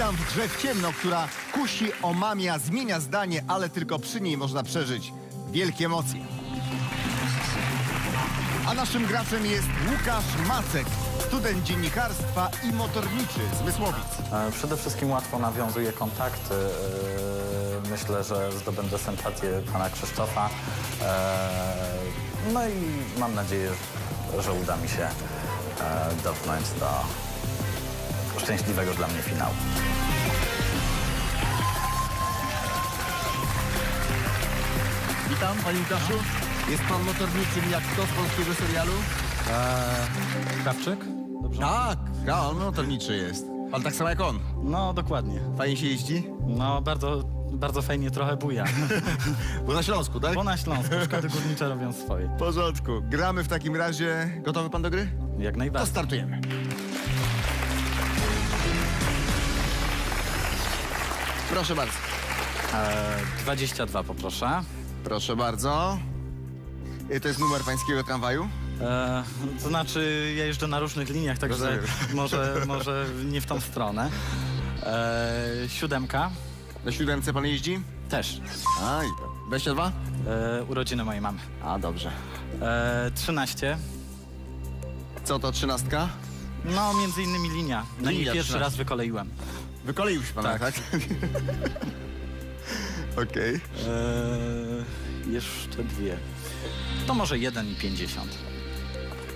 Witam w grze w ciemno, która kusi, omamia, zmienia zdanie, ale tylko przy niej można przeżyć wielkie emocje. A naszym graczem jest Łukasz Macek, student dziennikarstwa i motorniczy z Mysłowic. E, Przede wszystkim łatwo nawiązuję kontakty. E, Myślę, że zdobędę sympatię pana Krzysztofa. E, No i mam nadzieję, że uda mi się dotknąć do szczęśliwego dla mnie finału. Witam, panie Łukaszu. Jest pan motorniczym jak kto z polskiego serialu? Krawczyk? Dobrze? Tak, ja, on motorniczy jest. Pan tak samo jak on. No, dokładnie. Fajnie się jeździ? No, bardzo, bardzo fajnie trochę buja. Bo na Śląsku, tak? Bo na Śląsku szkody górnicze robią swoje. W porządku. Gramy w takim razie. Gotowy pan do gry? Jak To najbardziej. startujemy. Proszę bardzo. E, 22 poproszę. Proszę bardzo. I to jest numer pańskiego tramwaju? E, to znaczy, ja jeżdżę na różnych liniach, także Rozumiem. może, może nie w tą stronę. E, siódemka Na siódemce pan jeździ? też. A, i 22? E, urodziny mojej mamy. A, dobrze. E, 13. Co to trzynastka? No, między innymi linia. Na niej Linia pierwszy 13. raz wykoleiłem. Wykoleił się pan, tak? Tak. Okej. E, jeszcze dwie. To może 1,50.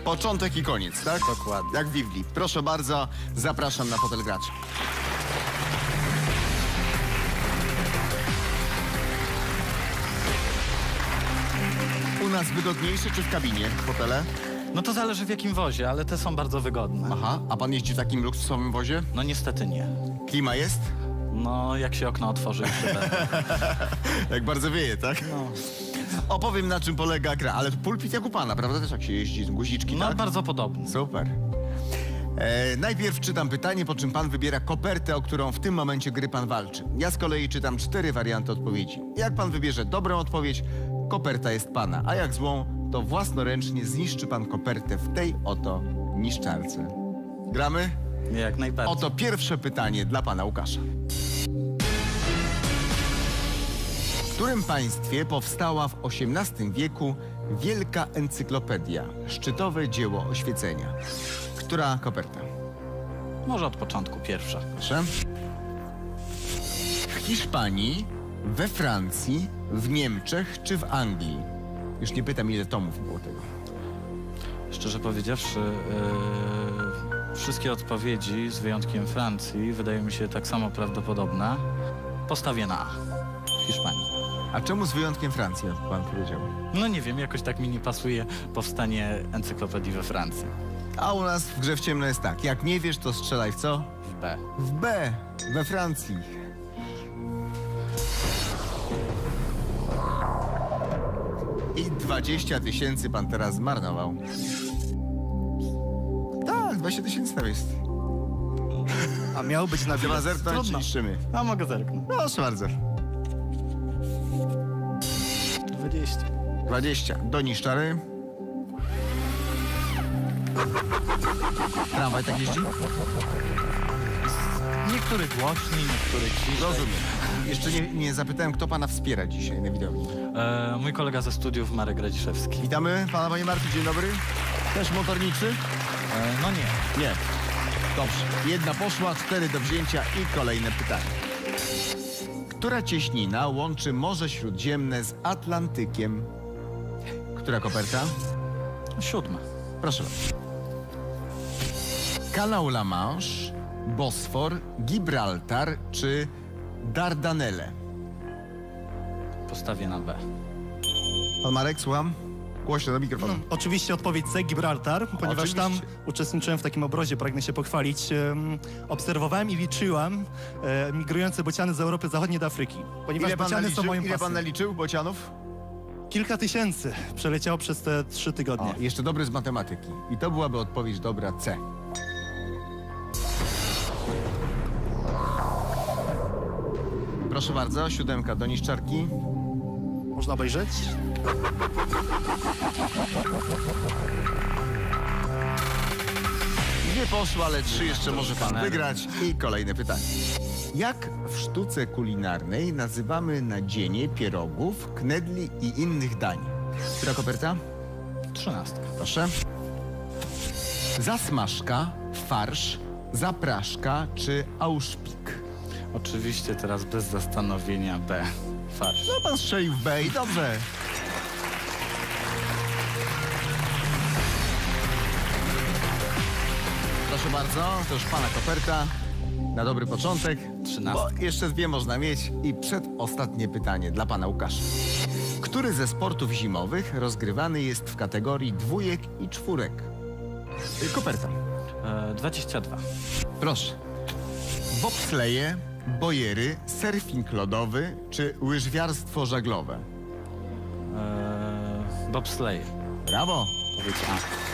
Początek i koniec, tak? Dokładnie. Jak w. Proszę bardzo, zapraszam na fotel gracza. U nas wygodniejszy czy w kabinie fotele? No to zależy w jakim wozie, ale te są bardzo wygodne. Aha, a pan jeździ w takim luksusowym wozie? No niestety nie. Klima jest? No, jak się okno otworzy. Jak bardzo wieje, tak? No, Opowiem na czym polega gra, ale pulpit jak u pana, prawda? Też jak się jeździ, guziczki, no tak? bardzo podobny. Super. E, najpierw czytam pytanie, po czym pan wybiera kopertę, o którą w tym momencie gry pan walczy. Ja z kolei czytam cztery warianty odpowiedzi. Jak pan wybierze dobrą odpowiedź, koperta jest pana, a jak złą, to własnoręcznie zniszczy pan kopertę w tej oto niszczarce. Gramy? Jak najbardziej. Oto pierwsze pytanie dla pana Łukasza. W którym państwie powstała w XVIII wieku wielka encyklopedia, szczytowe dzieło oświecenia? Która koperta? Może od początku pierwsza. Proszę. W Hiszpanii, we Francji, w Niemczech czy w Anglii? Już nie pytam, ile tomów było tego. Szczerze powiedziawszy, yy, wszystkie odpowiedzi, z wyjątkiem Francji, wydają mi się tak samo prawdopodobne. Postawię na A. W Hiszpanii. A czemu z wyjątkiem Francji, pan powiedział? No nie wiem, jakoś tak mi nie pasuje powstanie encyklopedii we Francji. A u nas w grze w ciemno jest tak. Jak nie wiesz, to strzelaj w co? W B. W B, we Francji. I 20 tysięcy pan teraz zmarnował. Tak, 20 tysięcy tam jest. A miał być na Trzeba bilet. zerknąć, Trudno. niszczymy. A mogę zerknąć. Proszę bardzo. 20. 20. Do niszczary. Tramwaj tak jeździ? Niektórych głośniej, niektórych ciszej. Rozumiem. Jeszcze nie, nie zapytałem, kto pana wspiera dzisiaj na widowni. E, mój kolega ze studiów, Marek Radziszewski. Witamy pana, panie Marku, dzień dobry. Też motorniczy? E, no nie. Nie. Dobrze. Jedna poszła, cztery do wzięcia i kolejne pytanie. Która cieśnina łączy Morze Śródziemne z Atlantykiem? Która koperta? Siódma. Proszę bardzo. Kanał La Manche, Bosfor, Gibraltar czy Dardanelle? Postawię na B. Pan Marek, słucham? Głośno do mikrofonu. Oczywiście odpowiedź C, Gibraltar, ponieważ tam Oczywiście. uczestniczyłem w takim obrozie, pragnę się pochwalić. Em, obserwowałem i liczyłem e, migrujące bociany z Europy Zachodniej do Afryki, ponieważ Ile pan, bociany są naliczył, moim ile pan naliczył bocianów? Kilka tysięcy przeleciało przez te trzy tygodnie. O, jeszcze dobry z matematyki. I to byłaby odpowiedź dobra C. Proszę bardzo, siódemka do niszczarki. Można obejrzeć? Nie poszło, ale trzy jeszcze może pan wygrać. I kolejne pytanie. Jak w sztuce kulinarnej nazywamy nadzienie pierogów, knedli i innych dań? Która koperta? Trzynastka. Proszę. Zasmażka, farsz, zapraszka czy auszpik? Oczywiście teraz bez zastanowienia B. Farsz. No pan strzelił w B i dobrze. Proszę bardzo, to już pana koperta. Na dobry początek. Trzynastka. Bo jeszcze dwie można mieć. I przedostatnie pytanie dla pana Łukasza. Który ze sportów zimowych rozgrywany jest w kategorii dwójek i czwórek? Koperta. E, 22. Proszę. Bobsleje, bojery, surfing lodowy czy łyżwiarstwo żaglowe? E, bobsleigh. Brawo. Odpowiedź A.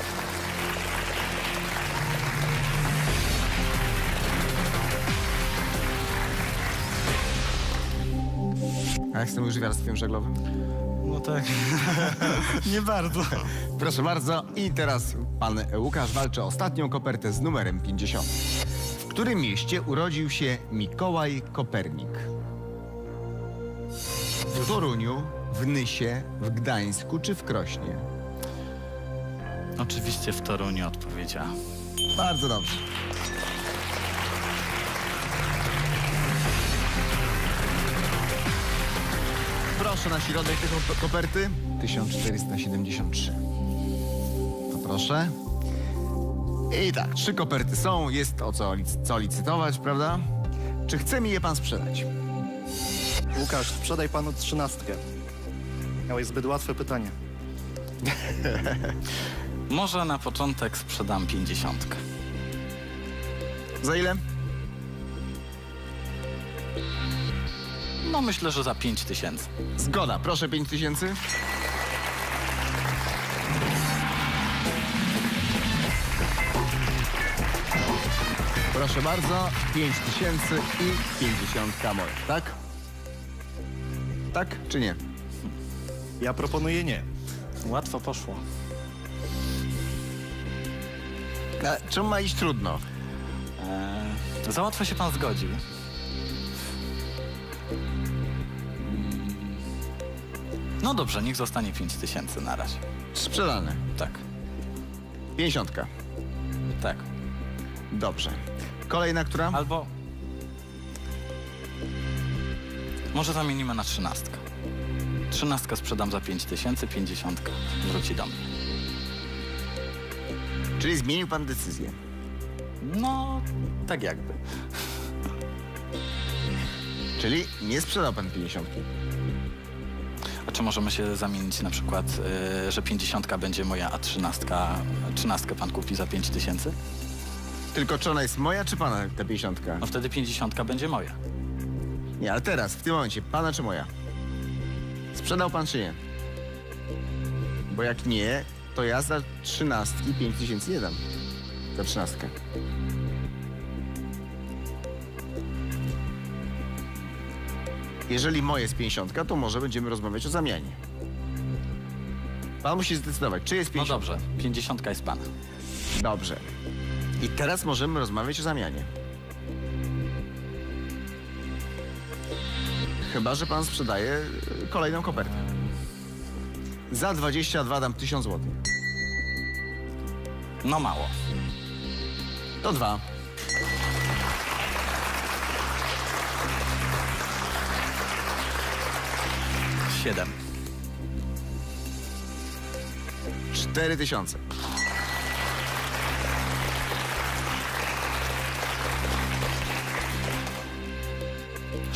A jak z tym łyżwiarstwem żaglowym? No tak. Nie bardzo. Proszę bardzo. I teraz pan Łukasz walczy o ostatnią kopertę z numerem 50. W którym mieście urodził się Mikołaj Kopernik? W Toruniu, w Nysie, w Gdańsku czy w Krośnie? Oczywiście w Toruniu odpowiedź A. Bardzo dobrze. Proszę na środek tej kop- koperty. 1473. Poproszę. I tak, trzy koperty są, jest o co, lic- co licytować, prawda? Czy chce mi je pan sprzedać? Łukasz, sprzedaj panu trzynastkę. Miałeś zbyt łatwe pytanie. Może na początek sprzedam 50. Za ile? No myślę, że za 5 tysięcy. Zgoda, proszę 5000. Proszę bardzo, 5000 i 50 moja, tak? Tak czy nie? Ja proponuję nie. Łatwo poszło. A, czemu ma iść trudno? E, za łatwo się pan zgodził. Mm. No dobrze, niech zostanie 5 tysięcy na razie. Sprzedane. Tak, 50. tak. Dobrze. Kolejna, która? Albo... Może zamienimy na trzynastkę. Trzynastkę sprzedam za 5 tysięcy, pięćdziesiątka wróci do mnie. Czyli zmienił pan decyzję. No, tak jakby. Czyli nie sprzedał pan 50. A czy możemy się zamienić na przykład, y, że pięćdziesiątka będzie moja, a trzynastka, trzynastkę pan kupi za 5 tysięcy? Tylko czy ona jest moja, czy pana ta 50? No wtedy pięćdziesiątka będzie moja. Nie, ale teraz, w tym momencie, pana czy moja? Sprzedał pan czy nie? Bo jak nie, to ja za trzynastki 5 tysięcy nie dam. Za trzynastkę. Jeżeli moje jest 50, to może będziemy rozmawiać o zamianie. Pan musi zdecydować, czy jest No 50. dobrze, pięćdziesiątka jest pana. Dobrze. I teraz możemy rozmawiać o zamianie. Chyba, że pan sprzedaje e, kolejną kopertę. Za 22 dam 1000 zł. No mało. To dwa. Siedem. Cztery tysiące.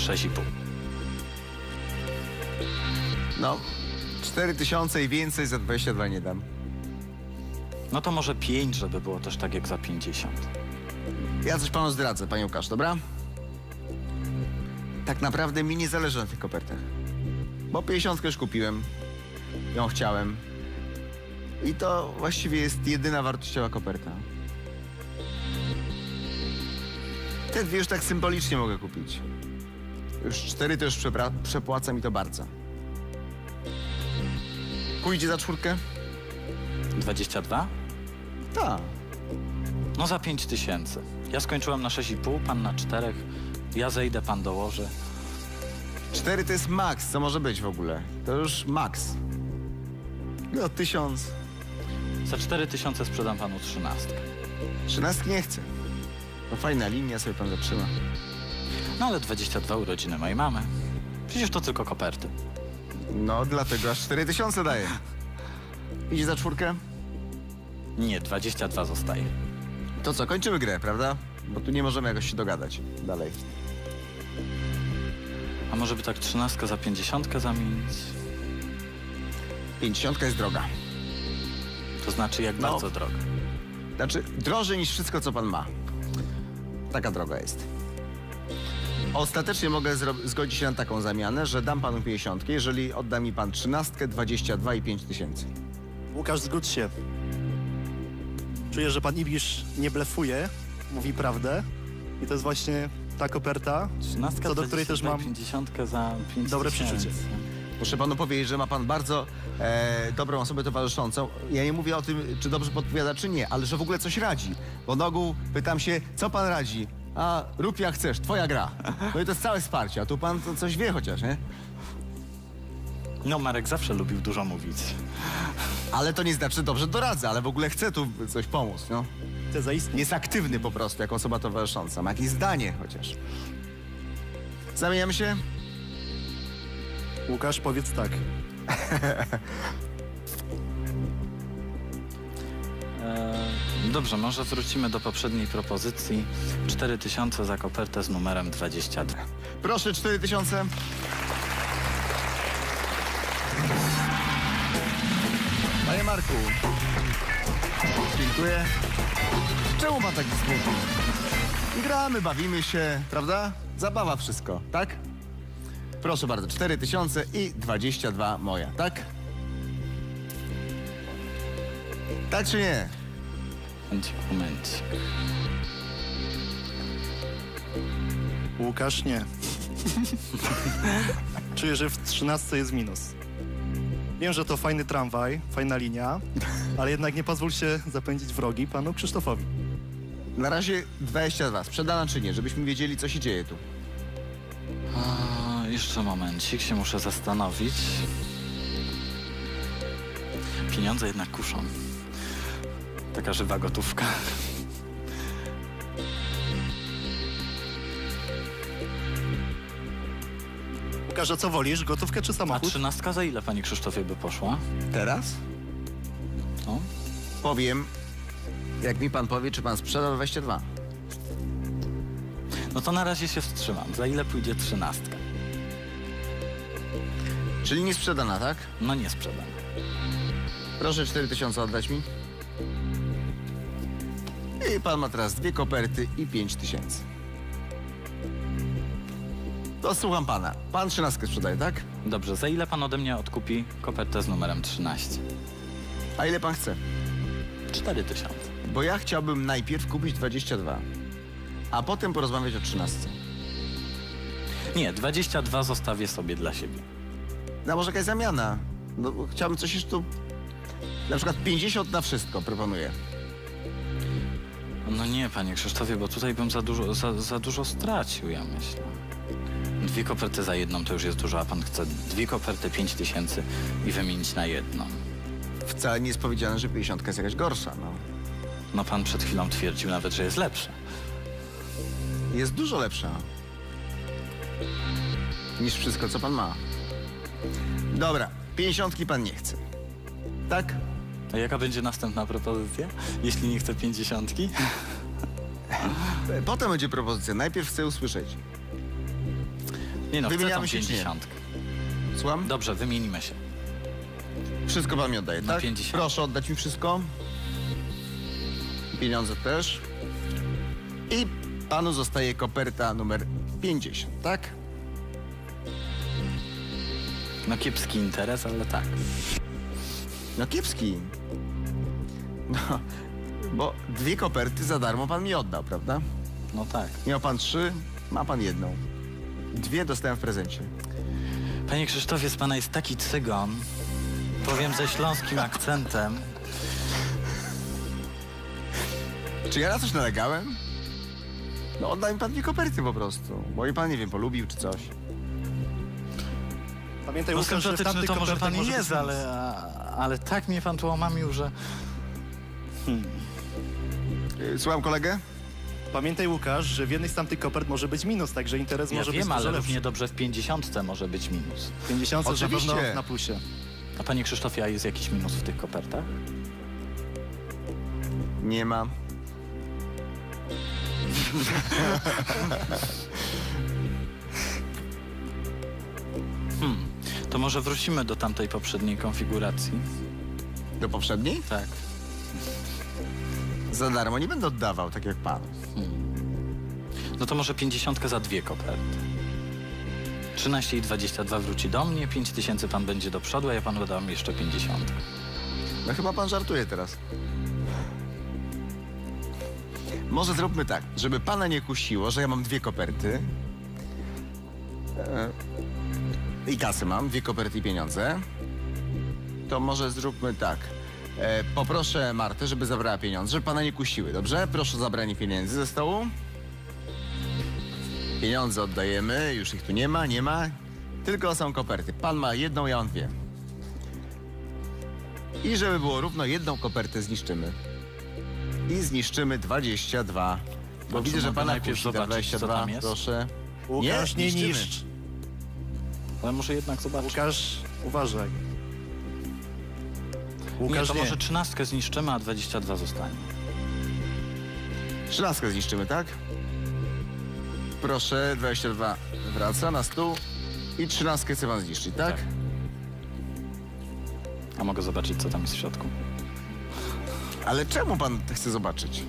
6,5. No, 4000 i więcej za 22 nie dam. No to może 5, żeby było też tak jak za 50. Ja coś panu zdradzę, panie Łukasz, dobra? Tak naprawdę mi nie zależy na tych kopertach. Bo 50 już kupiłem, ją chciałem. I to właściwie jest jedyna wartościowa koperta. Te dwie już tak symbolicznie mogę kupić. Już cztery to już przepłaca mi to bardzo. Pójdzie za czwórkę? 22? Tak. No za 5 tysięcy. Ja skończyłem na 6,5, pan na czterech. Ja zejdę, pan dołoży. Cztery to jest maks, co może być w ogóle. To już maks. No, tysiąc. Za 4 tysiące sprzedam panu trzynastkę. Trzynastki nie chcę. To fajna linia, sobie pan zatrzyma. No ale 22 urodziny mojej mamy. Przecież to tylko koperty. No, dlatego aż cztery tysiące daję. Idzie za czwórkę? Nie, 22 zostaje. To co, kończymy grę, prawda? Bo tu nie możemy jakoś się dogadać. Dalej. A może by tak trzynastkę za 50 zamienić? Pięćdziesiątka jest droga. To znaczy jak No. bardzo drogo. Znaczy, drożej niż wszystko, co pan ma. Taka droga jest. Ostatecznie mogę zgodzić się na taką zamianę, że dam panu 50, jeżeli odda mi pan 13, 22 i 5 tysięcy. Łukasz, zgódź się. Czuję, że pan Ibisz nie blefuje, mówi prawdę. I to jest właśnie ta koperta, Trzynastka, co do której też 22 i mam 50 za 5 dobre przeczucie. Muszę panu powiedzieć, że ma pan bardzo e, dobrą osobę towarzyszącą. Ja nie mówię o tym, czy dobrze podpowiada, czy nie, ale że w ogóle coś radzi. Bo nogą pytam się, co pan radzi? A rób jak chcesz, twoja gra. No i to jest całe wsparcie, a tu pan to coś wie chociaż, nie? No, Marek zawsze lubił dużo mówić. Ale to nie znaczy, że dobrze doradza, ale w ogóle chce tu coś pomóc, no. te zaistnie. Jest aktywny po prostu jako osoba towarzysząca. Ma jakieś zdanie chociaż. Zamieniamy się? Łukasz, powiedz tak. dobrze, może wrócimy do poprzedniej propozycji. 4 tysiące za kopertę z numerem 22. Proszę, 4000. Panie Marku. Dziękuję. Czemu ma taki smutny? Gramy, bawimy się, prawda? Zabawa wszystko, tak? Proszę bardzo, 4000 i 22 moja, tak? Tak czy nie? Momencik, momencik. Łukasz, nie. Czuję, że w 13 jest minus. Wiem, że to fajny tramwaj, fajna linia, ale jednak nie pozwól się zapędzić wrogi panu Krzysztofowi. Na razie 22. Sprzedana czy nie, żebyśmy wiedzieli, co się dzieje tu. A, jeszcze momencik, się muszę zastanowić. Pieniądze jednak kuszą. Taka żywa gotówka. Łukasz, co wolisz, gotówkę czy A samochód? trzynastka za ile, panie Krzysztofie, by poszła? Teraz? No. Powiem, jak mi pan powie, czy pan sprzedał 22. no to na razie się wstrzymam. Za ile pójdzie trzynastka? Czyli nie sprzedana, tak? No nie sprzedam. Proszę 4000 oddać mi. I pan ma teraz dwie koperty i 5000. To słucham pana. Pan 13 sprzedaje, tak? Dobrze, za ile pan ode mnie odkupi kopertę z numerem 13? A ile pan chce? 4 tysiące. Bo ja chciałbym najpierw kupić 22, a potem porozmawiać o 13. Nie, 22 zostawię sobie dla siebie. No może jakaś zamiana. No bo chciałbym coś jeszcze tu... Na przykład 50 na wszystko proponuję. No nie, panie Krzysztofie, bo tutaj bym za dużo, za, za dużo stracił, ja myślę. Dwie koperty za jedną to już jest dużo, a pan chce dwie koperty 5 tysięcy i wymienić na jedną. Wcale nie jest powiedziane, że 50 jest jakaś gorsza, no. No pan przed chwilą twierdził nawet, że jest lepsza. Jest dużo lepsza. Niż wszystko, co pan ma. Dobra, 50 pan nie chce. Tak? A jaka będzie następna propozycja, jeśli nie chce 50? E, Potem będzie propozycja. Najpierw chcę usłyszeć. Nie no, chcę tą Wymieniamy się, czy nie? 50. Słucham? Dobrze, wymienimy się. Wszystko pan mi oddaje, Na tak? 50. Proszę oddać mi wszystko. Pieniądze też. I panu zostaje koperta numer 50, tak? No kiepski interes, ale tak. No kiepski. No, bo dwie koperty za darmo pan mi oddał, prawda? No tak. Miał pan trzy, ma pan jedną. Dwie dostałem w prezencie. Panie Krzysztofie, z pana jest taki cygon. Powiem ze śląskim akcentem. Czy ja na coś nalegałem? No odda mi pan dwie koperty po prostu. Bo i pan, nie wiem, polubił czy coś. Pamiętaj, No Łukasz, że w tamtych to może pan być jest, ale, ale tak mnie pan tu omamił, że... Yy, Słucham kolegę? Pamiętaj, Łukasz, że w jednej z tamtych kopert może być minus, także interes Ja może wiem, być ale dużo lepszy. równie dobrze w 50 może być minus. 50 już na Oczywiście. pewno na plusie. A panie Krzysztofie, a jest jakiś minus w tych kopertach? Nie ma. To może wrócimy do tamtej poprzedniej konfiguracji. Do poprzedniej? Tak. Za darmo nie będę oddawał, tak jak pan. No to może 50 za dwie koperty. 13 i 22 wróci do mnie, 5 tysięcy pan będzie do przodu, a ja panu dam jeszcze 50. No chyba pan żartuje teraz. Może zróbmy tak, żeby pana nie kusiło, że ja mam dwie koperty. I kasy mam, dwie koperty i pieniądze. To może zróbmy tak. E, poproszę Martę, żeby zabrała pieniądze, żeby pana nie kusiły, dobrze? Proszę o zabranie pieniędzy ze stołu. Pieniądze oddajemy, już ich tu nie ma, nie ma. Tylko są koperty. Pan ma jedną, ja mam dwie. I żeby było równo, jedną kopertę zniszczymy. I zniszczymy 22. Bo Dobrze, widzę, że pana najpierw kusi zobaczyć, co 22. tam jest? Proszę. Łukasz, nie, niszcz. Ale może jednak zobaczyć. Łukasz, uważaj. nie, Łukasz, to nie. może 13 zniszczymy, a 22 zostanie. 13 zniszczymy, tak? Proszę, 22 wraca na stół. I 13 chce pan zniszczyć, tak? Tak. A mogę zobaczyć, co tam jest w środku? Ale czemu pan chce zobaczyć?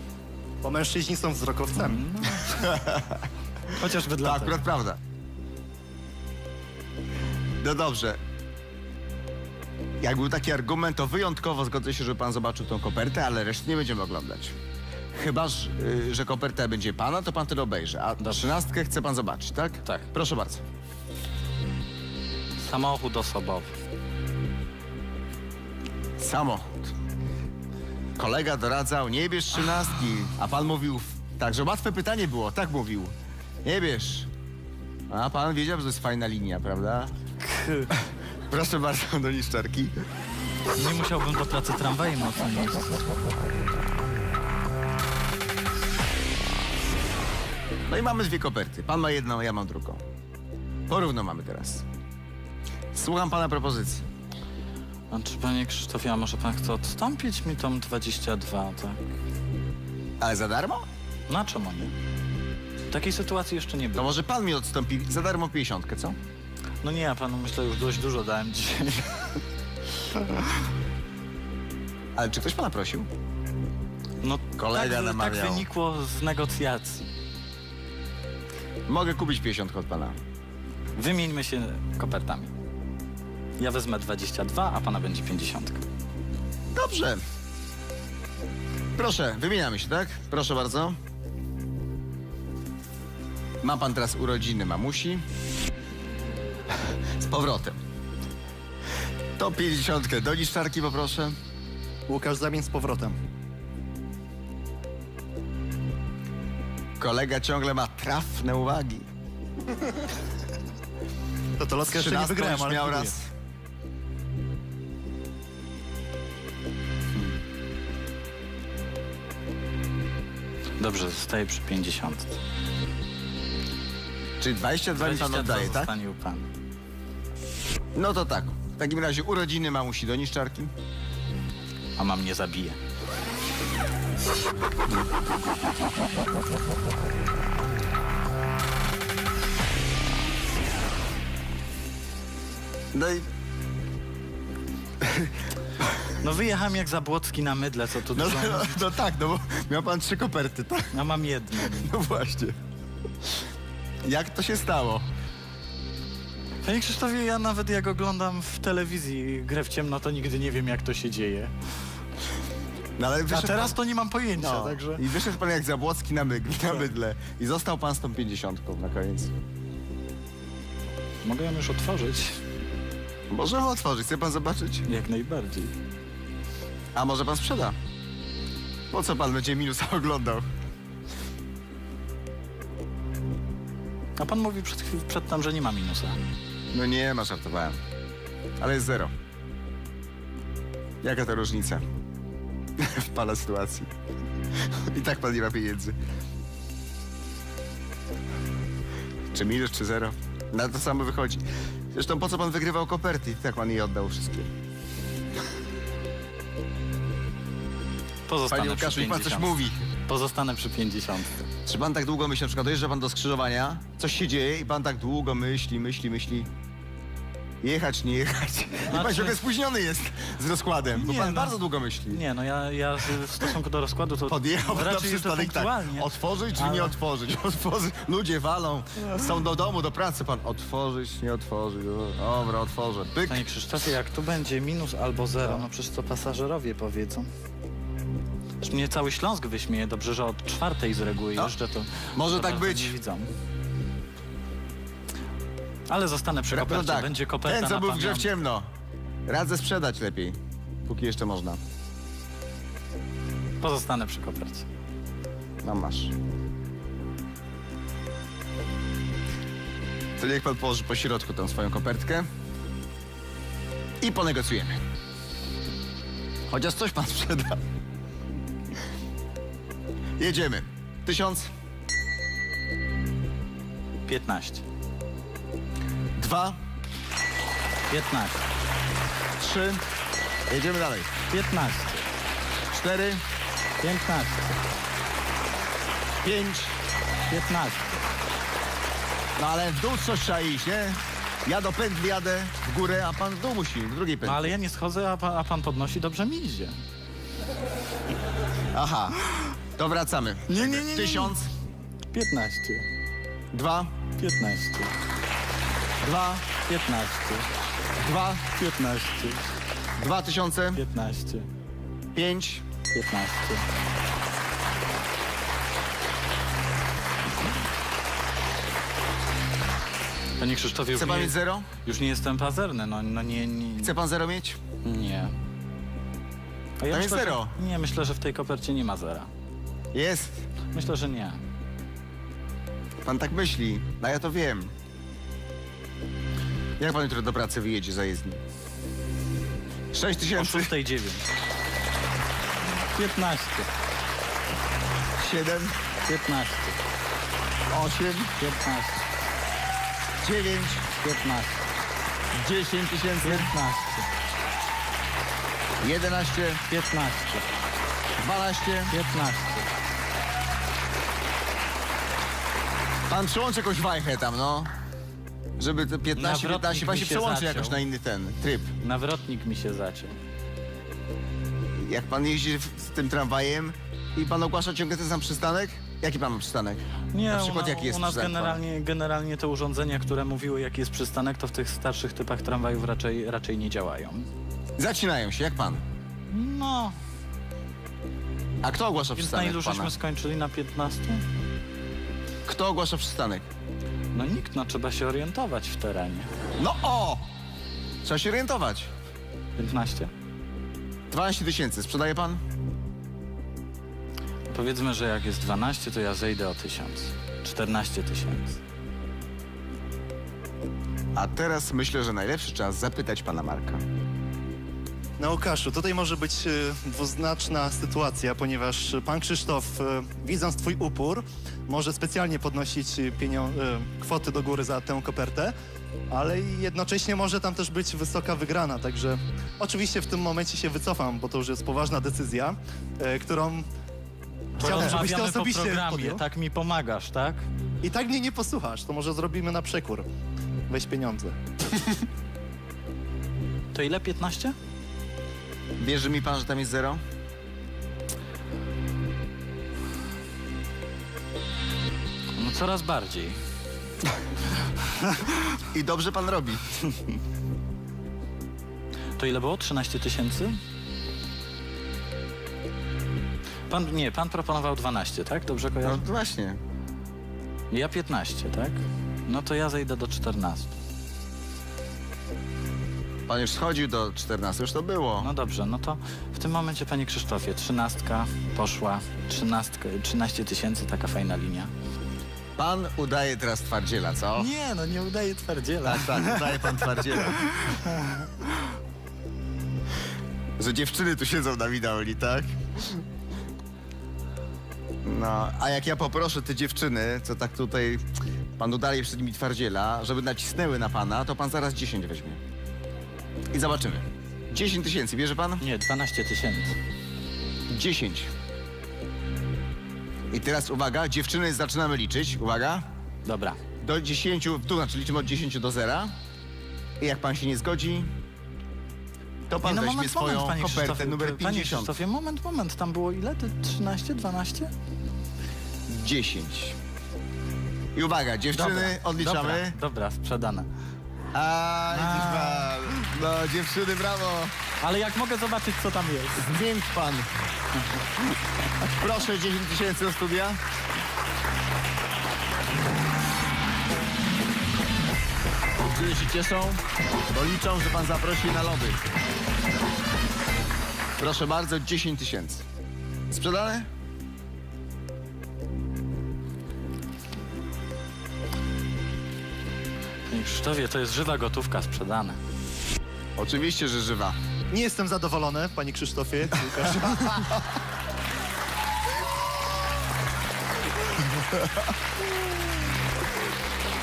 Bo mężczyźni są wzrokowcami. Chociażby To dla akurat prawda. No dobrze. Jak był taki argument, to wyjątkowo zgodzę się, żeby pan zobaczył tą kopertę, ale reszty nie będziemy oglądać. Chyba, że, y, że koperta będzie pana, to pan wtedy obejrzy. A trzynastkę chce pan zobaczyć, tak? Tak. Proszę bardzo. Samochód osobowy. Samochód. Kolega doradzał, nie bierz trzynastki, a pan mówił, także łatwe pytanie było, tak mówił. Nie bierz. A pan wiedział, że to jest fajna linia, prawda? Proszę bardzo do niszczarki. Nie musiałbym do pracy tramwajem jeździć. No i mamy dwie koperty. Pan ma jedną, ja mam drugą. Porówno mamy teraz. Słucham pana propozycji. A czy panie Krzysztofie, a może pan chce odstąpić mi tą 22, tak? Ale za darmo? Na czemu nie? Takiej sytuacji jeszcze nie To było. może pan mi odstąpi za darmo pięćdziesiątkę, co? No nie, ja panu myślę już dość dużo dałem dzisiaj. Ale czy ktoś pana prosił? No Kolega tak, namawiał. tak wynikło z negocjacji. Mogę kupić pięćdziesiątkę od pana. Wymieńmy się kopertami. Ja wezmę 22, a pana będzie 50. Dobrze. Proszę, wymieniamy się, tak? Proszę bardzo. Ma pan teraz urodziny mamusi. Z powrotem. To pięćdziesiątkę do niszczarki poproszę. Łukasz, zamień z powrotem. Kolega ciągle ma trafne uwagi. To to lotkę jeszcze nie wygrałem, ale miał raz. Dobrze, zostaję przy 50. Czyli 22 mi pan 22 oddaje, tak? zostanie u pana. No to tak. W takim razie urodziny mamusi do niszczarki. A mam nie zabije. No i No wyjechałem jak Zabłocki na mydle, co tu no, dużo no, no tak, no bo miał pan trzy koperty, tak? A mam jedną. No właśnie. Jak to się stało? Panie Krzysztofie, ja nawet jak oglądam w telewizji grę w ciemno, to nigdy nie wiem, jak to się dzieje. No, ale A teraz pan, to nie mam pojęcia, no, także... I wyszedł pan jak Zabłocki na, myg, na mydle. I został pan z tą pięćdziesiątką na koniec. Mogę ją już otworzyć? Możemy otworzyć, chce pan zobaczyć? Jak najbardziej. A może pan sprzeda? Po co pan będzie minusa oglądał? A pan mówił przed, przedtem, że nie ma minusa. No nie ma, żartowałem. Ale jest zero. Jaka to różnica? w pana sytuacji. I tak pan nie ma pieniędzy. Czy minus, czy zero? Na to samo wychodzi. Zresztą po co pan wygrywał koperty? I tak pan je oddał wszystkie. Pozostanę Panie Łukaszu, niech pan coś 50. mówi. Pozostanę przy 50. Czy pan tak długo myśli, na przykład dojeżdża pan do skrzyżowania, coś się dzieje i pan tak długo myśli, myśli, myśli. Jechać, nie jechać. I pan Znaczy- ciągle spóźniony jest z rozkładem, bo Nie, pan no. bardzo długo myśli. Nie, no ja, ja w stosunku do rozkładu to Podjechał na raczej jeszcze przystanek tak. punktualnie. Otworzyć czy ale- nie otworzyć? Otworzyć. Ludzie walą. Są do domu, do pracy. Pan otworzyć, nie otworzyć. Dobra, otworzę. Pyk. Panie Krzysztofie, jak tu będzie minus albo zero, no przecież to pasażerowie powiedzą. Aż mnie cały Śląsk wyśmieje. Dobrze, że od czwartej z reguły No, jeżdżę, to... może to tak bardzo być. Nie widzą. Ale zostanę przy kopercie. tak. Będzie koperta Ten, co na był w grze w pamiątkę. ciemno. Radzę sprzedać lepiej. Póki jeszcze można. Pozostanę przy kopercie. No masz. To niech pan położy po środku tą swoją kopertkę. I ponegocjujemy. Chociaż coś pan sprzeda. Jedziemy. Tysiąc, 15. dwa, 15. trzy. Jedziemy dalej. 15. Cztery, 15. pięć. 15. No ale w dół coś trzeba iść, nie? Ja do pętli jadę w górę, a pan w dół musi, w drugiej No ale ja nie schodzę, a pan, a pan podnosi, dobrze mi idzie. Aha. To wracamy. Nie, nie, nie, nie, nie. Tysiąc, 15. dwa, 15. dwa, 15. dwa, 15. dwa tysiące, 15. pięć, 15. Panie Krzysztofie, już Chce pan nie, mieć zero? już nie jestem pazerny, no, no nie, nie, Chce pan zero mieć? nie. A Tam jest myślę, zero. Że, nie, myślę, że w tej kopercie nie ma zera. Jest. Myślę, że nie. Pan tak myśli, a ja to wiem. Jak pan jutro do pracy wyjedzie za jezdni? Sześć O tysięcy, 6,9. 15. siedem, 15. osiem, 15. dziewięć, 15. dziesięć tysięcy, 15. jedenaście, 15. dwanaście. 15. Pan przyłączy jakąś wajchę tam, no. Żeby te 15, Nawrotnik 15, pan mi się zaciął. jakoś na inny ten tryb. Nawrotnik mi się zaciął. Jak pan jeździ w- z tym tramwajem i pan ogłasza ciągle ten sam przystanek? Jaki pan ma przystanek? Nie, Na przykład u, na- jaki jest u nas przystanek pana? generalnie, generalnie te urządzenia, które mówiły jaki jest przystanek, to w tych starszych typach tramwajów raczej, raczej nie działają. Zacinają się, jak pan. No, A kto ogłasza więc na przystanek ilu pana? żeśmy skończyli? Na 15? Kto ogłasza przystanek? No nikt, no trzeba się orientować w terenie. No o! Trzeba się orientować. 15? 12 tysięcy, sprzedaje pan? Powiedzmy, że jak jest 12, to ja zejdę o 1000. 14 tysięcy. A teraz myślę, że najlepszy czas zapytać pana Marka. No Łukaszu, tutaj może być e, dwuznaczna sytuacja, ponieważ pan Krzysztof, e, widząc twój upór, może specjalnie podnosić pienio- e, kwoty do góry za tę kopertę, ale i jednocześnie może tam też być wysoka wygrana, także oczywiście w tym momencie się wycofam, bo to już jest poważna decyzja, e, którą chciałbym, żebyś ty Porozmawiamy po osobiście programie, podjął. tak mi pomagasz, tak? I tak mnie nie posłuchasz, to może zrobimy na przekór. Weź pieniądze. To ile? 15? Wierzy mi pan, że tam jest zero? No coraz bardziej. I dobrze pan robi. To ile było? 13 tysięcy? Pan, nie, pan proponował 12, tak? Dobrze No kojarzę? właśnie. Ja 15, tak? No to ja zejdę do 14. Pan już schodził do 14, już to było. No dobrze, no to w tym momencie, panie Krzysztofie, 13 poszła, 13, 13 tysięcy, taka fajna linia. Pan udaje teraz twardziela, co? Nie, no nie udaje twardziela. Tak, tak, udaje pan twardziela. Że dziewczyny tu siedzą na widowni, tak? No, a jak ja poproszę te dziewczyny, co tak tutaj pan udaje przed nimi twardziela, żeby nacisnęły na pana, to pan zaraz 10 weźmie. I zobaczymy. 10 tysięcy, bierze pan? Nie, 12 tysięcy. 10. I teraz uwaga, dziewczyny zaczynamy liczyć. Uwaga. Dobra. Do 10, tu znaczy liczymy od 10 do 0. I jak pan się nie zgodzi, to pan Nie, no weźmie moment, swoją moment, panie kopertę Krzysztofie, numer Panie 50. Krzysztofie, moment, moment, tam było ile? Ty 13, 12? 10. I uwaga, dziewczyny, odliczamy. Dobra, dobra, sprzedane. A, widzisz pan. No, dziewczyny, brawo. Ale jak mogę zobaczyć, co tam jest? Zdjęć pan. Proszę, 10 tysięcy do studia. Dziewczyny się cieszą, bo liczą, że pan zaprosi na lody. Proszę bardzo, 10 tysięcy. Sprzedane? Panie Krzysztofie, to jest żywa gotówka sprzedane. Oczywiście, że żywa. Nie jestem zadowolony, panie Krzysztofie.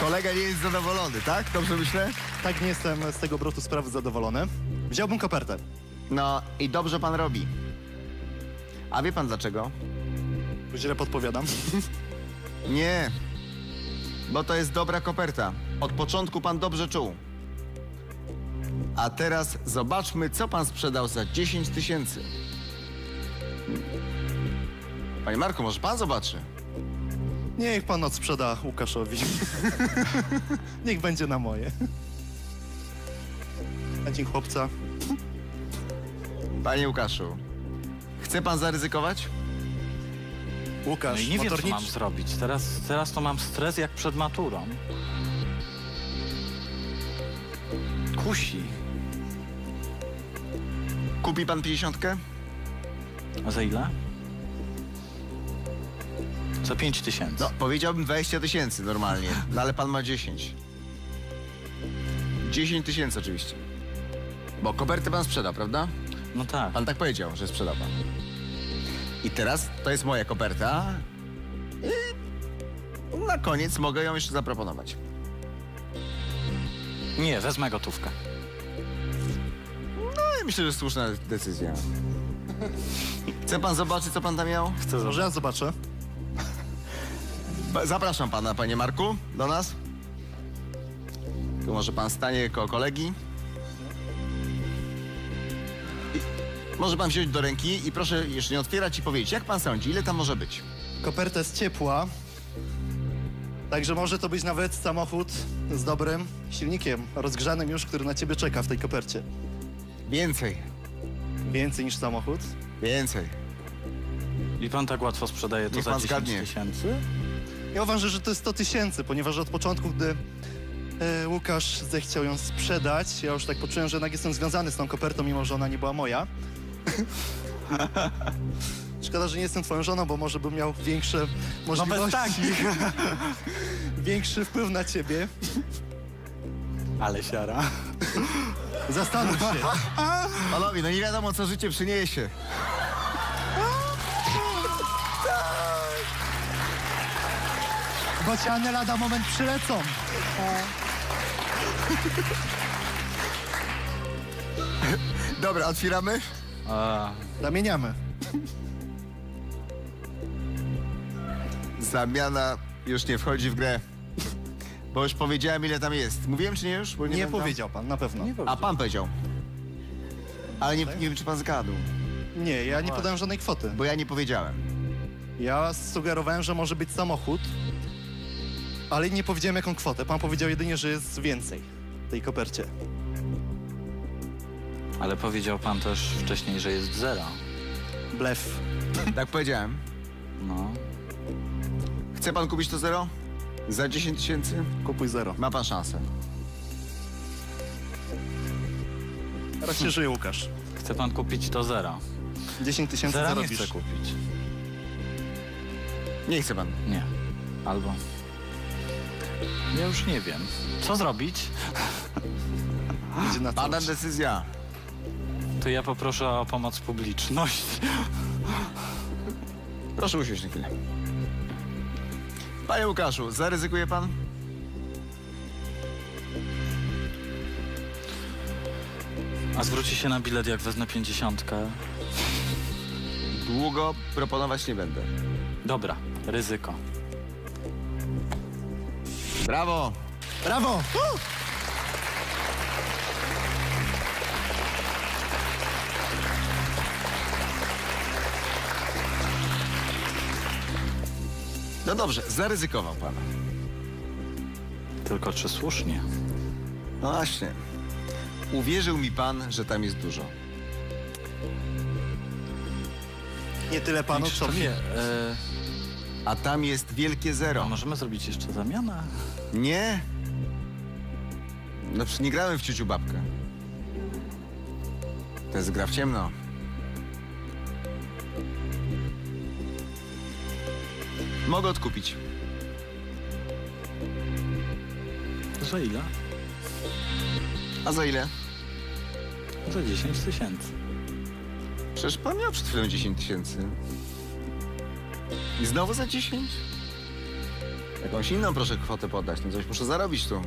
Kolega nie jest zadowolony, tak? Dobrze myślę? tak nie jestem z tego obrotu sprawy zadowolony. Wziąłbym kopertę. No i dobrze pan robi. A wie pan dlaczego? Źle podpowiadam. Nie, bo to jest dobra koperta. Od początku pan dobrze czuł. A teraz zobaczmy, co pan sprzedał za 10 tysięcy. Panie Marku, może pan zobaczy? Niech pan odsprzeda Łukaszowi. Niech będzie na moje. Na dzień chłopca. Panie Łukaszu, chce pan zaryzykować? Łukasz, No i nie wiem, co motornicz... mam zrobić. Teraz, teraz to mam stres jak przed maturą. Kusi. Kupi pan 50? A za ile? Za 5 tysięcy. No, powiedziałbym 20 tysięcy normalnie, no ale pan ma 10. 10 tysięcy oczywiście. Bo kopertę pan sprzedał, prawda? No tak. Pan tak powiedział, że sprzeda pan. I teraz to jest moja koperta. I na koniec mogę ją jeszcze zaproponować. Nie, wezmę gotówkę. No i myślę, że słuszna decyzja. Chce pan zobaczyć, co pan tam miał? Chcę Może ja zobaczę. Ba- Zapraszam pana, panie Marku, do nas. Tu może pan stanie koło kolegi. I może pan wziąć do ręki i proszę jeszcze nie otwierać i powiedzieć, jak pan sądzi, ile tam może być? Koperta jest ciepła. Także może to być nawet samochód z dobrym silnikiem, rozgrzanym już, który na ciebie czeka w tej kopercie. Więcej, Więcej niż samochód. więcej. I pan tak łatwo sprzedaje to Niech za pan 10 zgadnie. tysięcy? Ja uważam, że to jest 100 tysięcy, ponieważ od początku, gdy e, Łukasz zechciał ją sprzedać, ja już tak poczułem, że jednak jestem związany z tą kopertą, mimo że ona nie była moja. Szkoda, że nie jestem twoją żoną, bo może bym miał większe możliwości, takich. większy wpływ na ciebie. Ale siara. Zastanów się. Panowie, no nie wiadomo, co życie przyniesie. Bociany lada moment przylecą. Dobra, otwieramy? Zamieniamy. Zamiana już nie wchodzi w grę. Bo już powiedziałem, ile tam jest. Mówiłem, czy nie już? Bo Nie, pamiętam. powiedział pan, na pewno. nie Nie. A pan powiedział. Ale nie, nie wiem, czy pan zgadł. ja nie podałem żadnej kwoty. Bo ja nie powiedziałem. Ja sugerowałem, że może być samochód, ale nie powiedziałem jaką kwotę. Pan powiedział jedynie, że jest więcej w tej kopercie. Ale powiedział pan też wcześniej, że jest zero. Blef. Tak powiedziałem. No. Chce pan kupić to zero? Za 10 tysięcy? Kupuj zero. Ma pan szansę. Teraz się żyje Łukasz. Chce pan kupić to zero. 10 tysięcy Zera nie zarobisz. chcę kupić. Nie chce pan. Nie. Albo Ja już nie wiem. Co zrobić? Idzie na Pana całość. decyzja. To ja poproszę o pomoc publiczność. Proszę usiąść na chwilę. Panie Łukaszu, zaryzykuje pan? A zwróci się na bilet, jak wezmę pięćdziesiątkę. Długo proponować nie będę. Dobra, ryzyko. Brawo! Brawo! No dobrze, zaryzykował pan. Tylko czy słusznie? No właśnie. Uwierzył mi pan, że tam jest dużo. Nie tyle panu, co mi. Krzysztofie, e, A tam jest wielkie a zero. możemy zrobić jeszcze zamianę? Nie? No przecież nie grałem w ciuciu babkę. To jest gra w ciemno. Mogę odkupić. Za ile? A za ile? Za 10 tysięcy. Przecież pan miał przed chwilą 10 tysięcy. I znowu za 10? Jakąś inną proszę kwotę podać, no coś muszę zarobić tu.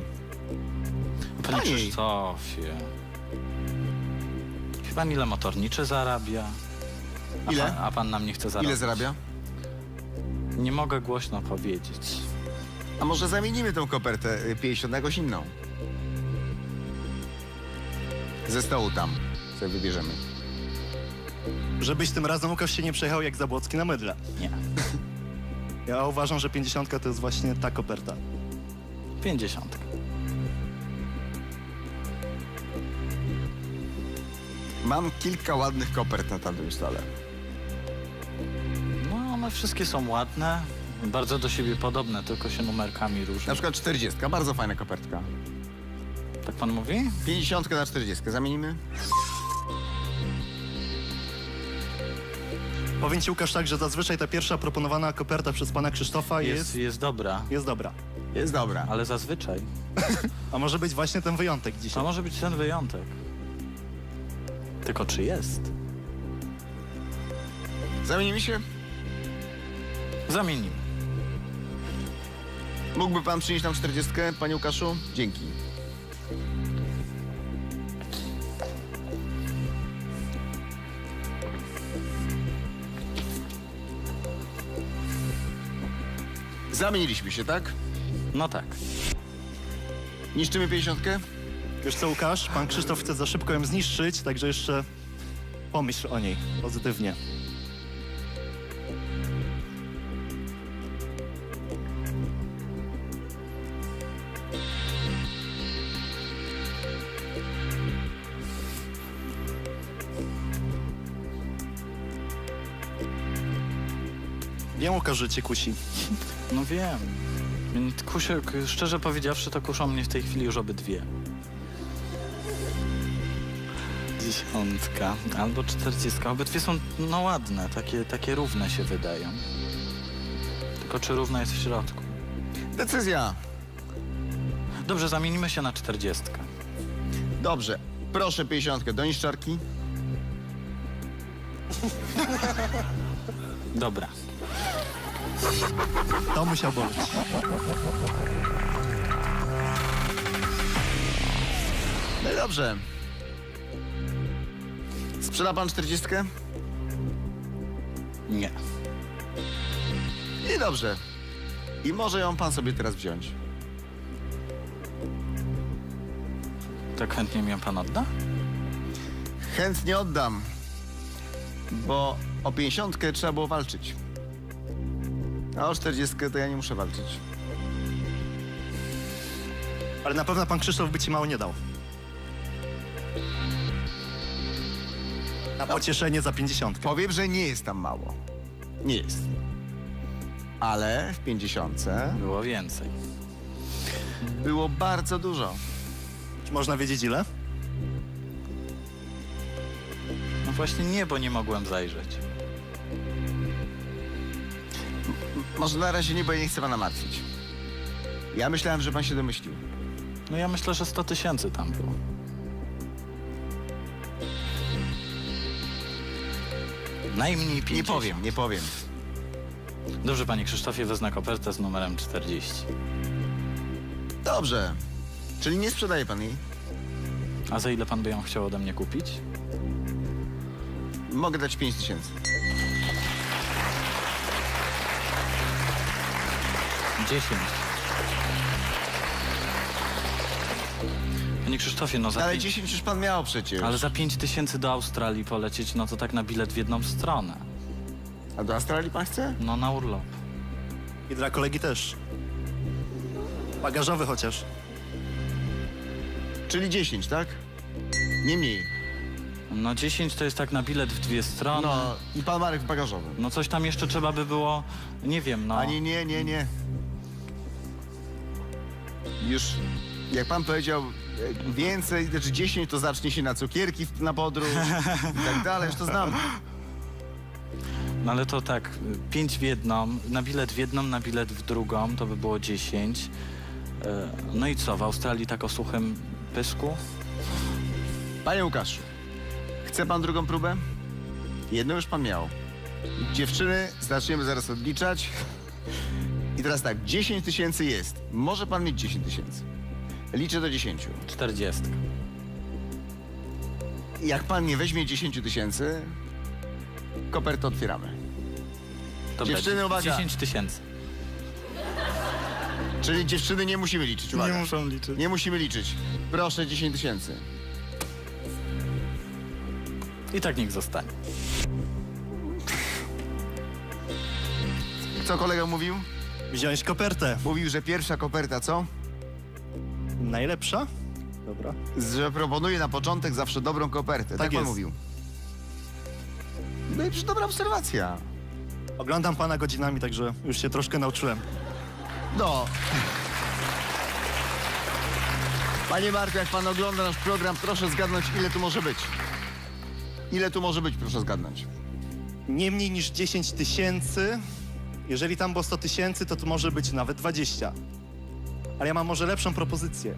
Panie Taniej. Krzysztofie. Wie pan ile motorniczy zarabia? A Ile? Pan, a pan nam nie chce zarobić? Ile zarabia? Nie mogę głośno powiedzieć. A może zamienimy tą kopertę y, 50 na jakąś inną? Ze stołu tam sobie wybierzemy. Żebyś tym razem Łukasz się nie przejechał jak Zabłocki na mydle. Nie. Ja uważam, że 50 to jest właśnie ta koperta. 50. Mam kilka ładnych kopert na tamtym stole. No, one wszystkie są ładne. Bardzo do siebie podobne, tylko się numerkami różnią. Na przykład 40, bardzo fajna kopertka. Tak pan mówi? 50 na 40, zamienimy? Powiem ci Łukasz tak, że zazwyczaj ta pierwsza proponowana koperta przez pana Krzysztofa Jest, jest, jest dobra, jest dobra. Jest dobra. ale zazwyczaj. A może być właśnie ten wyjątek To dzisiaj. może być ten wyjątek. Tylko czy jest? Zamienimy się? Zamienimy. Mógłby pan przynieść nam 40, panie Łukaszu? Dzięki. Zamieniliśmy się, tak? No tak. Niszczymy 50? Wiesz co Łukasz, pan Krzysztof chce za szybko ją zniszczyć, także jeszcze pomyśl o niej pozytywnie. Wiem Łukasz, że cię kusi. No wiem. Kusie, szczerze powiedziawszy, to kuszą mnie w tej chwili już obydwie. Dziesiątka albo czterdziestka. Obydwie są no ładne, takie, takie równe się wydają. Tylko czy równa jest w środku? Decyzja. Dobrze, zamienimy się na czterdziestkę. Dobrze. Proszę 50 do niszczarki. Dobra. To musiał boleć. No i dobrze. Sprzeda pan 40? Nie. I dobrze. I może ją pan sobie teraz wziąć. Tak chętnie mi ją pan odda? Chętnie oddam, bo o 50 trzeba było walczyć. A o 40 to ja nie muszę walczyć. Ale na pewno pan Krzysztof by ci mało nie dał. Na pocieszenie za 50. Powiem, że nie jest tam mało. Nie jest. Ale w 50 Było więcej. było bardzo dużo. Czy można wiedzieć ile? No właśnie nie, bo nie mogłem zajrzeć. Może na razie nie, bo ja nie chcę pana martwić. Ja myślałem, że pan się domyślił. No ja myślę, że 100 tysięcy tam było. Najmniej 50. Nie powiem, nie powiem. Dobrze, panie Krzysztofie, wezmę kopertę z numerem 40. Dobrze. Czyli nie sprzedaje pan jej? A za ile pan by ją chciał ode mnie kupić? Mogę dać 5 tysięcy. 10. Panie Krzysztofie, no za, Ale pięć- 10 już pan miał przecież. ale za 5 tysięcy do Australii polecieć, no to tak na bilet w jedną stronę. A do Australii pan chce? No na urlop. I dla kolegi też. Bagażowy chociaż. Czyli 10, tak? Nie mniej. No 10 to jest tak na bilet w dwie strony. No, No i pan Marek w bagażowym. no coś tam jeszcze trzeba by było, nie wiem, no. Ani nie, nie, nie. Już, jak pan powiedział, więcej, znaczy 10 to zacznie się na cukierki w- na podróż i tak dalej, już to znam. No ale to tak, 5 w jedną, na bilet w jedną, na bilet w drugą, to by było 10. E, No i co, w Australii tak o suchym pysku? Panie Łukaszu, chce pan drugą próbę? Jedną już pan miał. Dziewczyny, zaczniemy zaraz odliczać. I teraz tak, 10 tysięcy jest. Może pan mieć 10 tysięcy. Liczę do 10. 40. Jak pan nie weźmie 10 tysięcy, kopertę otwieramy. Dobra, Dziewczyny, uwaga. 10 tysięcy. Czyli dziewczyny nie musimy liczyć, uwaga. muszą liczyć. Nie musimy liczyć. Proszę, 10 tysięcy. I tak niech zostanie. Co kolega mówił? Wziąłeś kopertę. Mówił, że pierwsza koperta, co? Najlepsza? Dobra. Że proponuje na początek zawsze dobrą kopertę. Tak, Tak pan jest. mówił. No i przecież dobra obserwacja. Oglądam pana godzinami, także już się troszkę nauczyłem. No. Panie Marku, jak pan ogląda nasz program, proszę zgadnąć, ile tu może być. Ile tu może być, proszę zgadnąć. Nie mniej niż 10 tysięcy. Jeżeli tam było 100 tysięcy, to tu może być nawet 20. Ale ja mam może lepszą propozycję.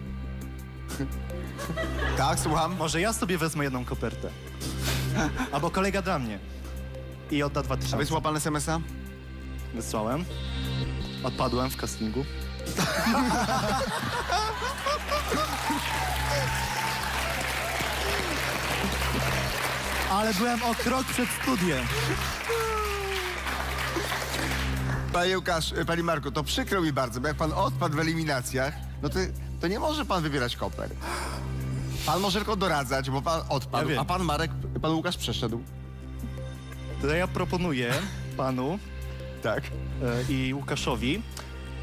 Tak, słucham. Może ja sobie wezmę jedną kopertę. Albo kolega dla mnie. I odda 2 A wysłał pan SMS-a? Wysłałem. Odpadłem w castingu. Ale byłem o krok przed studiem. Panie Łukasz, e, panie Marku, to przykro mi bardzo, bo jak pan odpadł w eliminacjach, no to, to nie może pan wybierać koper. Pan może tylko doradzać, bo pan odpadł, Ja wiem. a pan Marek, pan Łukasz przeszedł. To ja proponuję panu Tak. e, i Łukaszowi.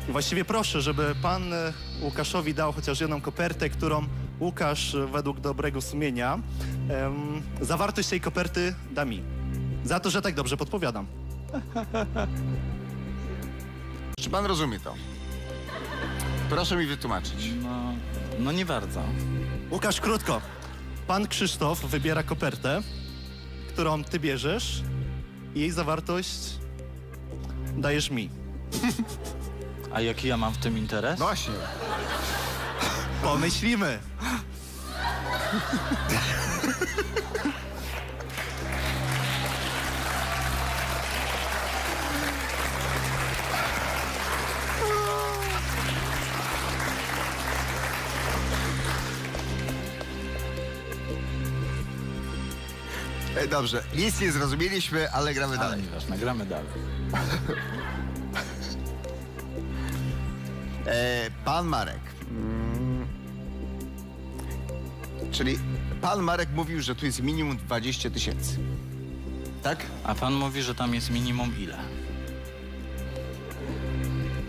I właściwie proszę, żeby pan e, Łukaszowi dał chociaż jedną kopertę, którą Łukasz e, według dobrego sumienia em, zawartość tej koperty da mi. Za to, że tak dobrze podpowiadam. Czy pan rozumie to? Proszę mi wytłumaczyć. No, no nie bardzo. Łukasz, krótko. Pan Krzysztof wybiera kopertę, którą ty bierzesz i jej zawartość dajesz mi. A jaki ja mam w tym interes? No właśnie. Pomyślimy. Dobrze, nic nie zrozumieliśmy, ale gramy Ale dalej. nieważne, gramy dalej. E, pan Marek. Mm. Czyli pan Marek mówił, że tu jest minimum 20 tysięcy. Tak? A pan mówi, że tam jest minimum ile?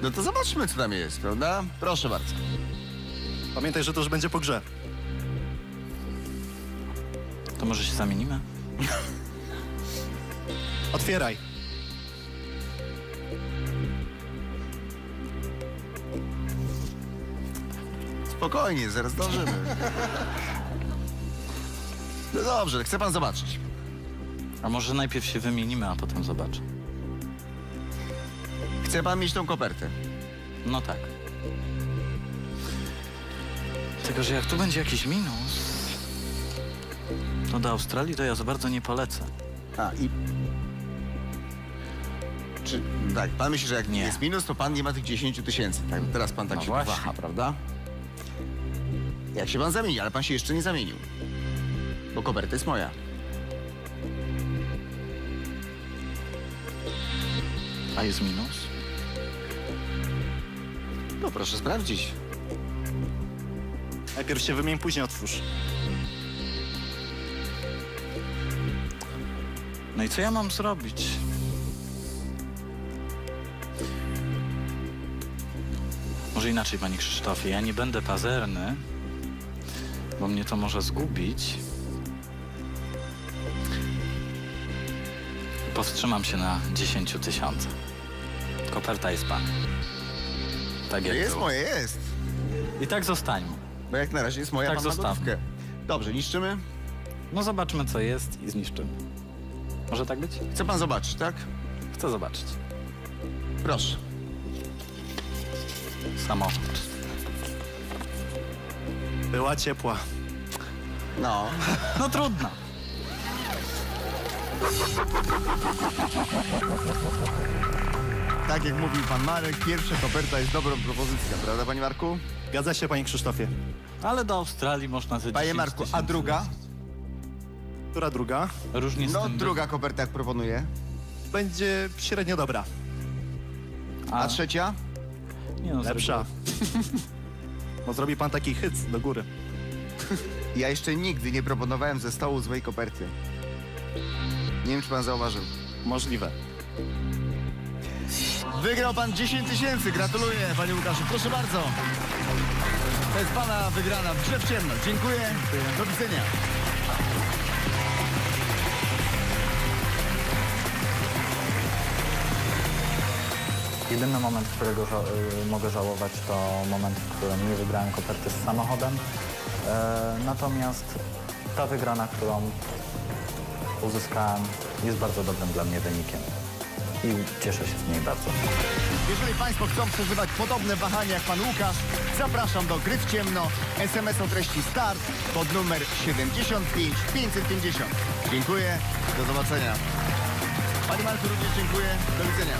No to zobaczmy, co tam jest, prawda? Proszę bardzo. Pamiętaj, że to już będzie po grze. To może się zamienimy? Otwieraj. Spokojnie, zaraz dążymy. No dobrze, chce pan zobaczyć. A może najpierw się wymienimy, a potem zobaczę. Chce pan mieć tą kopertę. No tak. Tylko, że jak tu będzie jakiś minus, to do Australii to ja za bardzo nie polecę. A i... Czy, tak, pan myśli, że jak Nie. jest minus, to pan nie ma tych 10 tysięcy. Tak, teraz pan tak No się właśnie. waha, prawda? Jak się pan zamieni, ale pan się jeszcze nie zamienił. Bo koperta jest moja. A jest minus? No proszę sprawdzić. Najpierw się wymień, później otwórz. No i co ja mam zrobić? Może inaczej, panie Krzysztofie, ja nie będę pazerny, bo mnie to może zgubić. Powstrzymam się na 10 tysiącach. Koperta jest pan. Tak jak Jest było. moje, jest. I tak zostańmy. Bo jak na razie jest moja, Tak zostawmy. gotówkę. Dobrze, niszczymy. No zobaczmy, co jest i zniszczymy. Może tak być? Chce pan zobaczyć, tak? Chcę zobaczyć. Proszę. Samochód. Była ciepła. No. No trudno. Tak jak mówił pan Marek, pierwsza koperta jest dobrą propozycją, prawda panie Marku? Zgadza się, panie Krzysztofie. Ale do Australii można ze Panie 10 Marku, a tysięcy druga? Która druga? Różnie z No, tym druga koperta jak proponuję. Będzie średnio dobra. A, A trzecia? nie no, Lepsza. Bo zrobi pan taki hyc do góry. Ja jeszcze nigdy nie proponowałem ze stołu złej koperty. Nie wiem, czy pan zauważył. Możliwe. Wygrał pan 10 tysięcy. Gratuluję, panie Łukaszu. Proszę bardzo. To jest pana wygrana w grze w ciemno. Dziękuję. Do widzenia. Jedyny moment, którego ża- y, mogę żałować, to moment, w którym nie wygrałem koperty z samochodem. E, natomiast ta wygrana, którą uzyskałem, jest bardzo dobrym dla mnie wynikiem. I cieszę się z niej bardzo. Jeżeli państwo chcą przeżywać podobne wahania jak pan Łukasz, zapraszam do gry w ciemno. SMS o treści start pod numer 75 550. Dziękuję. Do zobaczenia. Panie Marku, również dziękuję. Do widzenia.